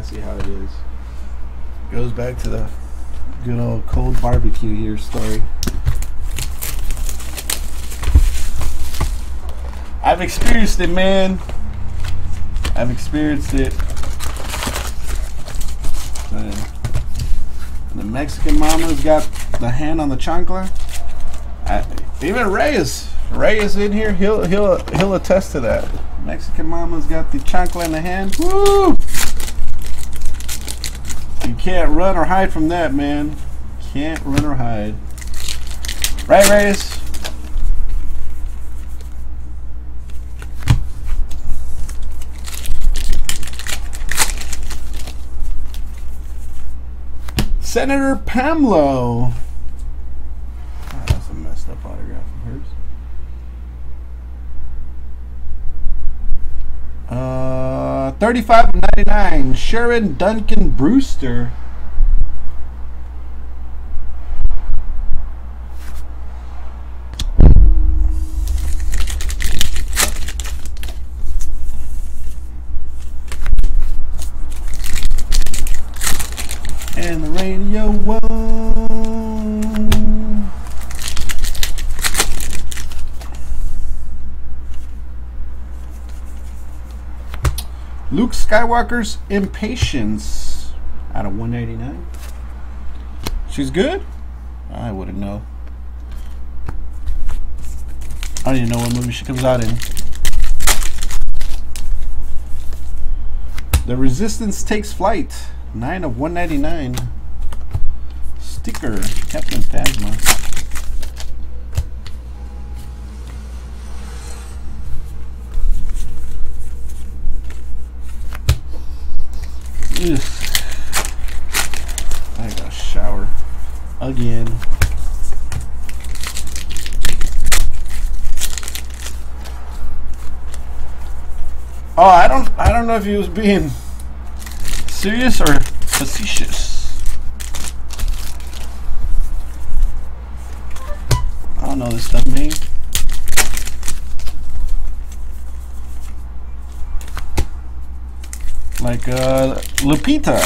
I see how it is. Goes back to the good old cold barbecue here story. I've experienced it, man. I've experienced it. The Mexican mama's got the hand on the chancla. Even Reyes, Reyes in here, he'll he'll he'll attest to that. Mexican mama's got the chancla in the hand. Woo! Can't run or hide from that, man. Can't run or hide. Right, Reyes? Senator Pamlo. Oh, that's a messed up autograph of hers. Uh, 35 of 99. Sharon Duncan Brewster. And the radio won. Luke Skywalker's Impatience out of 189. She's good? I wouldn't know. I don't even know what movie she comes out in. The Resistance Takes Flight. 9 of 199. Sticker. Captain Phasma. Ugh. I gotta shower again. Oh, I don't I don't know if he was being serious or facetious. I don't know this stuff name. Like uh Lupita,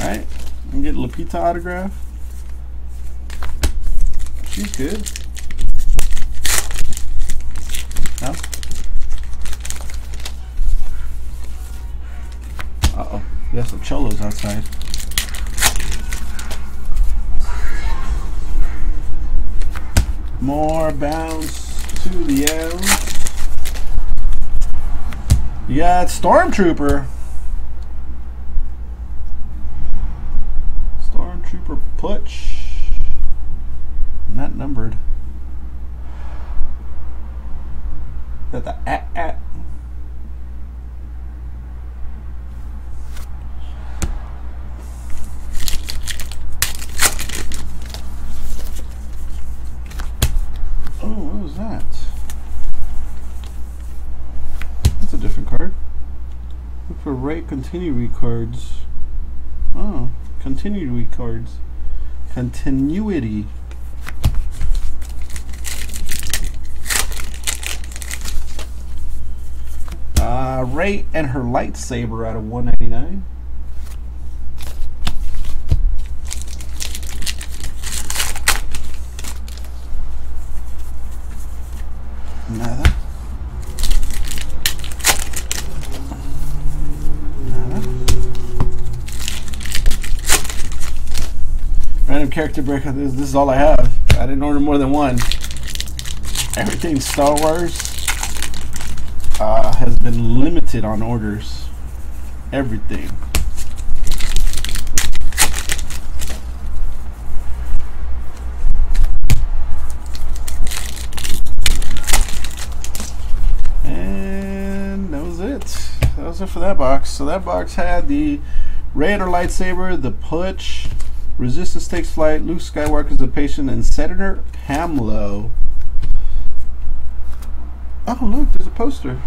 right? You get Lupita autograph. She's good. No? Uh oh. We have some cholos outside. More bounce to the end. You got Stormtrooper. Stormtrooper Putsch. Not numbered. Got the AT-AT. Oh, what was that? That's a different card. Look for right continuity cards. Oh, continuity cards. Continuity. Uh, Rey and her lightsaber out of 199. Character break. This, this is all I have. I didn't order more than one. Everything Star Wars uh, has been limited on orders. Everything. And that was it. That was it for that box. So that box had the Raider lightsaber, the Putsch, Resistance Takes Flight, Luke Skywalker is a Patient, and Senator Pamlo. Oh, look, there's a poster.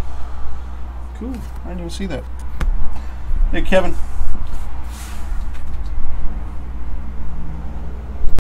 Cool. I didn't even see that. Hey, Kevin.